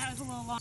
还有这么